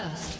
First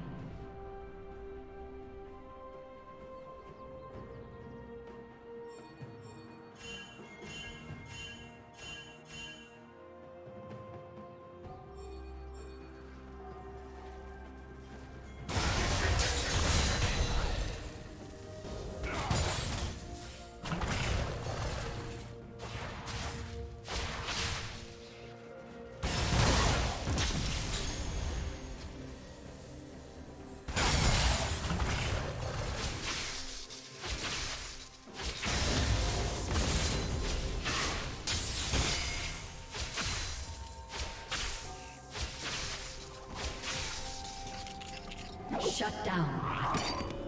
Shut down.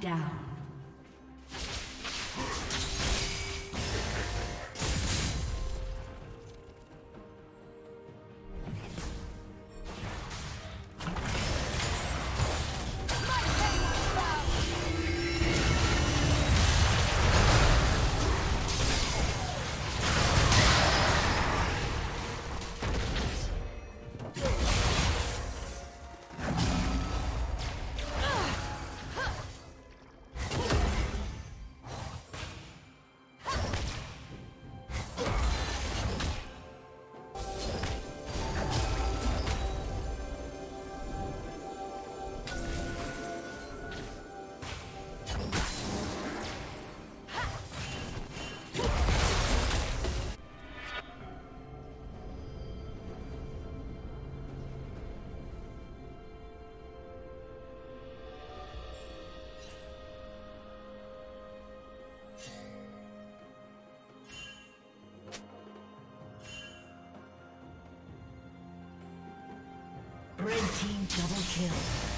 Down. Double kill.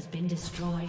Has been destroyed.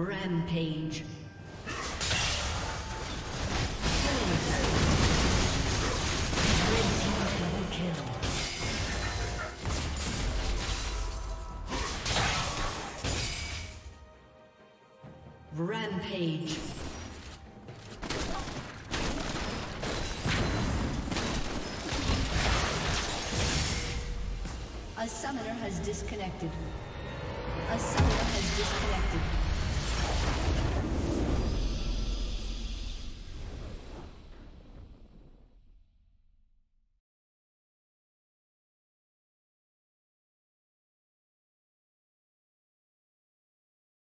Rampage. Rampage. A summoner has disconnected. A summoner has disconnected.